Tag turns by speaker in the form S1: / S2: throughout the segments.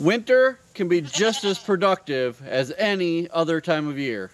S1: Winter can be just as productive as any other time of year.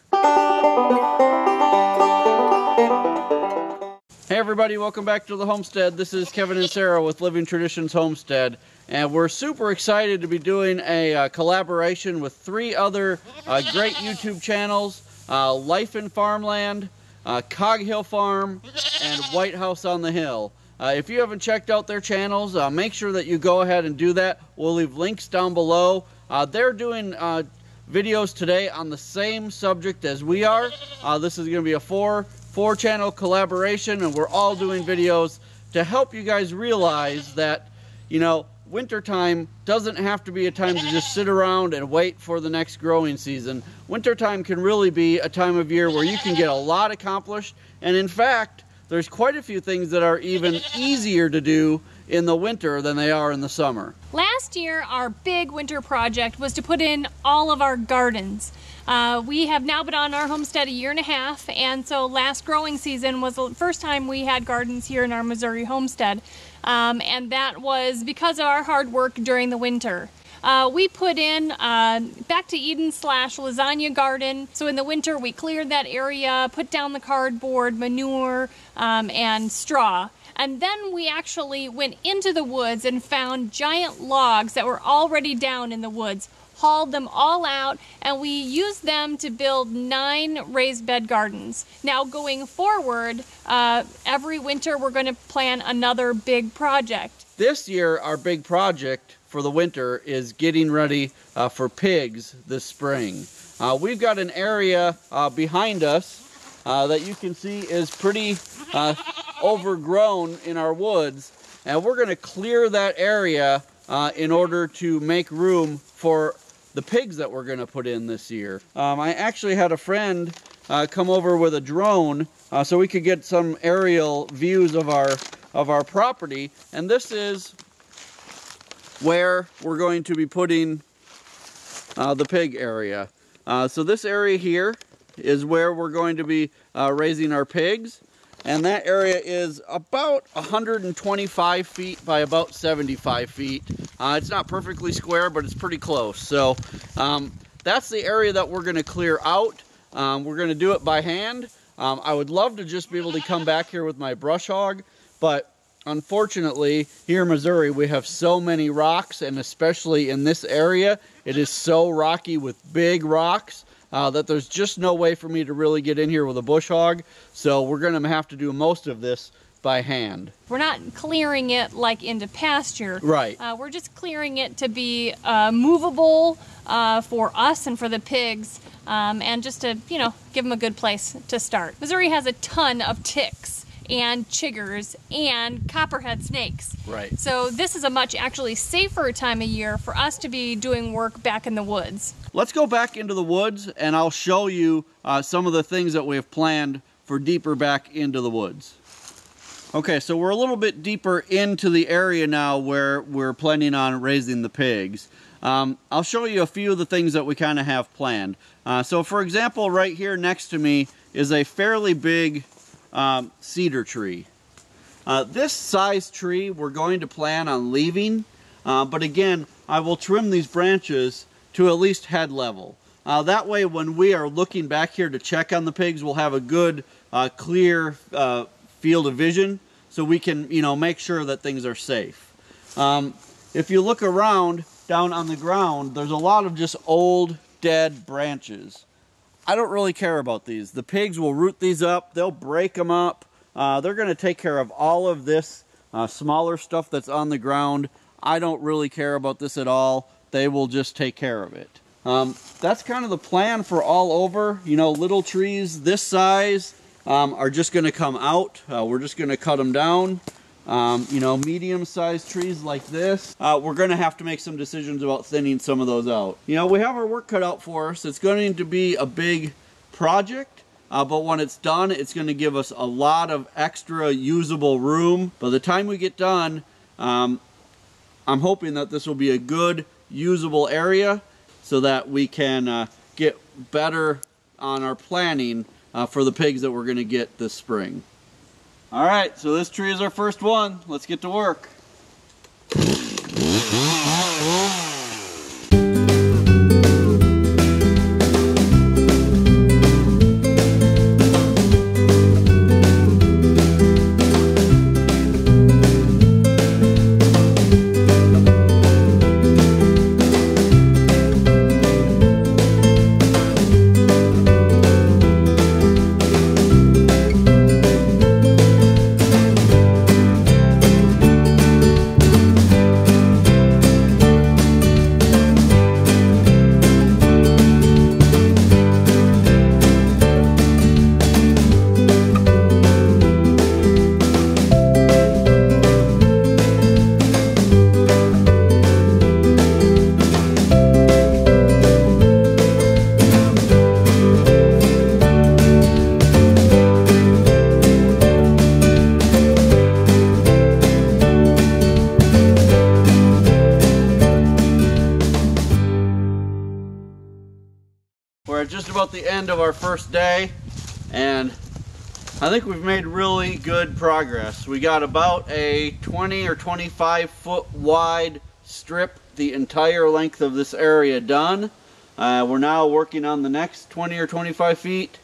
S1: Hey everybody, welcome back to the homestead. This is Kevin and Sarah with Living Traditions Homestead. And we're super excited to be doing a uh, collaboration with three other uh, great YouTube channels, uh, Life in Farmland, uh, Cog Hill Farm, and White House on the Hill. Uh, if you haven't checked out their channels, uh, make sure that you go ahead and do that. We'll leave links down below. Uh, they're doing uh, videos today on the same subject as we are. Uh, this is going to be a four, four channel collaboration and we're all doing videos to help you guys realize that, you know, wintertime doesn't have to be a time to just sit around and wait for the next growing season. Wintertime can really be a time of year where you can get a lot accomplished. And in fact, there's quite a few things that are even easier to do in the winter than they are in the summer.
S2: Last year, our big winter project was to put in all of our gardens. Uh, we have now been on our homestead a year and a half, and so last growing season was the first time we had gardens here in our Missouri homestead, um, and that was because of our hard work during the winter. Uh, we put in uh, back to Eden slash lasagna garden. So in the winter, we cleared that area, put down the cardboard, manure, um, and straw. And then we actually went into the woods and found giant logs that were already down in the woods, hauled them all out, and we used them to build nine raised bed gardens. Now, going forward, uh, every winter we're going to plan another big project.
S1: This year, our big project for the winter is getting ready uh, for pigs this spring. Uh, we've got an area uh, behind us uh, that you can see is pretty uh, overgrown in our woods and we're going to clear that area uh, in order to make room for the pigs that we're going to put in this year. Um, I actually had a friend come over with a drone so we could get some aerial views of our of our property and this is where we're going to be putting uh, the pig area. Uh, so this area here is where we're going to be uh, raising our pigs. And that area is about 125 feet by about 75 feet. Uh, it's not perfectly square, but it's pretty close. So um, that's the area that we're going to clear out. Um, we're going to do it by hand. Um, I would love to just be able to come back here with my brush hog, but unfortunately, here in Missouri, we have so many rocks, and especially in this area, it is so rocky with big rocks uh, that there's just no way for me to really get in here with a bush hog. So we're going to have to do most of this by hand.
S2: We're not clearing it like into pasture.
S1: Right.
S2: Uh, we're just clearing it to be uh, movable uh, for us and for the pigs. Um, and just to, you know, give them a good place to start. Missouri has a ton of ticks and chiggers and copperhead snakes.
S1: Right.
S2: So this is a much actually safer time of year for us to be doing work back in the woods.
S1: Let's go back into the woods and I'll show you uh, some of the things that we have planned for deeper back into the woods. Okay, so we're a little bit deeper into the area now where we're planning on raising the pigs. Um, I'll show you a few of the things that we kind of have planned. Uh, so for example, right here next to me is a fairly big um, cedar tree. Uh, this size tree we're going to plan on leaving, uh, but again, I will trim these branches to at least head level. Uh, that way, when we are looking back here to check on the pigs, we'll have a good, uh, clear uh, field of vision so we can, you know, make sure that things are safe. Um, if you look around down on the ground, there's a lot of just old, dead branches. I don't really care about these. The pigs will root these up. They'll break them up. Uh, they're going to take care of all of this uh, smaller stuff that's on the ground. I don't really care about this at all. They will just take care of it. Um, that's kind of the plan for all over. You know, little trees this size um, are just going to come out. Uh, we're just going to cut them down. Um, you know, medium-sized trees like this, uh, we're going to have to make some decisions about thinning some of those out. You know, we have our work cut out for us. It's going to be a big project, uh, but when it's done, it's going to give us a lot of extra usable room. By the time we get done, um, I'm hoping that this will be a good, usable area so that we can uh, get better on our planning uh, for the pigs that we're going to get this spring. All right, so this tree is our first one. Let's get to work. About the end of our first day and I think we've made really good progress. We got about a 20 or 25 foot wide strip the entire length of this area done. Uh, we're now working on the next 20 or 25 feet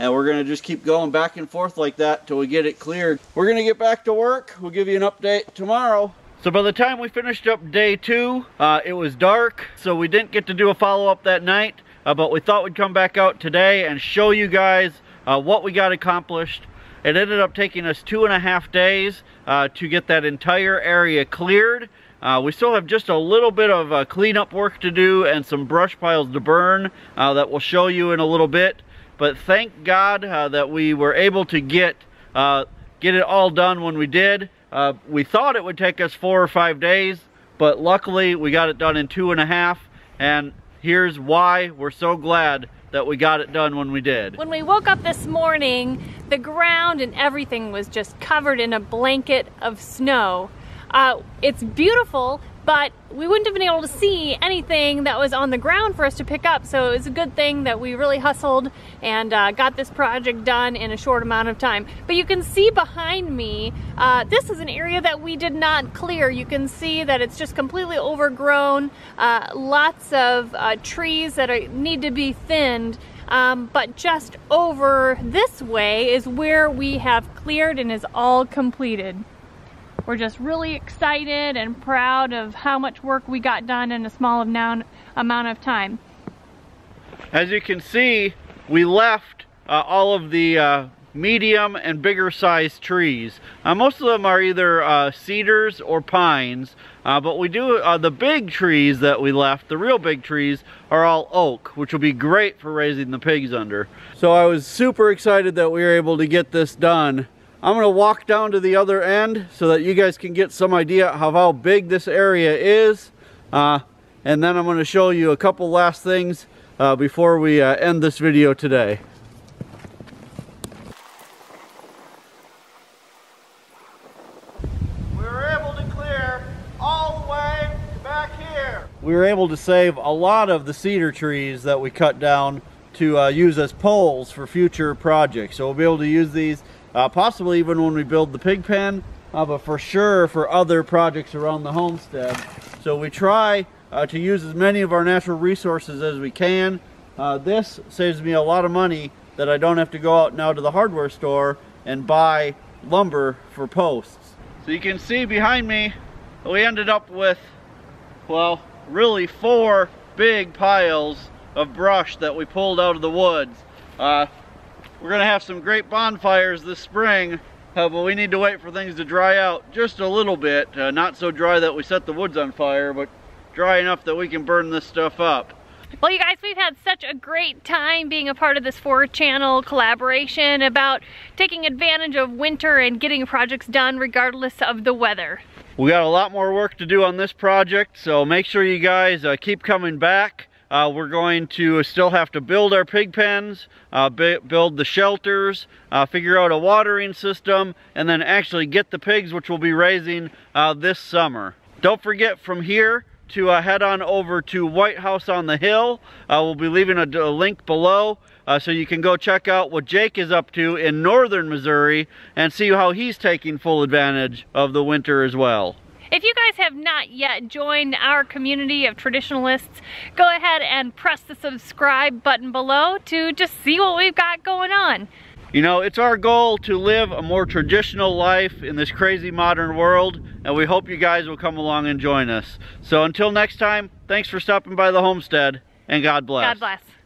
S1: and we're going to just keep going back and forth like that till we get it cleared. We're going to get back to work. We'll give you an update tomorrow. So by the time we finished up day two, uh, it was dark, so we didn't get to do a follow-up that night, uh, but we thought we'd come back out today and show you guys uh, what we got accomplished. It ended up taking us two and a half days uh, to get that entire area cleared. Uh, we still have just a little bit of uh, cleanup work to do and some brush piles to burn that we'll show you in a little bit. But thank God that we were able to get, get it all done when we did. Uh, we thought it would take us four or five days, but luckily we got it done in two and a half, and here's why we're so glad that we got it done when we did.
S2: When we woke up this morning, the ground and everything was just covered in a blanket of snow. Uh, it's beautiful, but we wouldn't have been able to see anything that was on the ground for us to pick up. So it was a good thing that we really hustled and uh, got this project done in a short amount of time. But you can see behind me, uh, this is an area that we did not clear. You can see that it's just completely overgrown, uh, lots of uh, trees that are, need to be thinned. Um, but just over this way is where we have cleared and is all completed. We're just really excited and proud of how much work we got done in a small amount of time.
S1: As you can see, we left uh, all of the uh, medium and bigger sized trees. Uh, most of them are either uh, cedars or pines, uh, but we do, uh, the big trees that we left, the real big trees, are all oak, which will be great for raising the pigs under. So I was super excited that we were able to get this done. I'm going to walk down to the other end so that you guys can get some idea of how big this area is. Uh, and then I'm going to show you a couple last things uh, before we uh, end this video today. We were able to clear all the way back here. We were able to save a lot of the cedar trees that we cut down to uh, use as poles for future projects. So we'll be able to use these uh, possibly even when we build the pig pen, uh, but for sure for other projects around the homestead. So we try uh, to use as many of our natural resources as we can. Uh, this saves me a lot of money that I don't have to go out now to the hardware store and buy lumber for posts. So you can see behind me, we ended up with, well, really four big piles of brush that we pulled out of the woods. We're gonna have some great bonfires this spring, uh, but we need to wait for things to dry out just a little bit. Uh, not so dry that we set the woods on fire, but dry enough that we can burn this stuff up.
S2: Well, you guys, we've had such a great time being a part of this four channel collaboration about taking advantage of winter and getting projects done regardless of the weather.
S1: We got a lot more work to do on this project, so make sure you guys uh, keep coming back. Uh, we're going to still have to build our pig pens, uh, build the shelters, uh, figure out a watering system, and then actually get the pigs which we'll be raising uh, this summer. Don't forget from here to uh, head on over to White House on the Hill. Uh, we'll be leaving a, a link below so you can go check out what Jake is up to in northern Missouri and see how he's taking full advantage of the winter as well.
S2: If you guys have not yet joined our community of traditionalists, go ahead and press the subscribe button below to just see what we've got going on.
S1: You know, it's our goal to live a more traditional life in this crazy modern world, and we hope you guys will come along and join us. So until next time, thanks for stopping by the homestead, and God bless.
S2: God bless.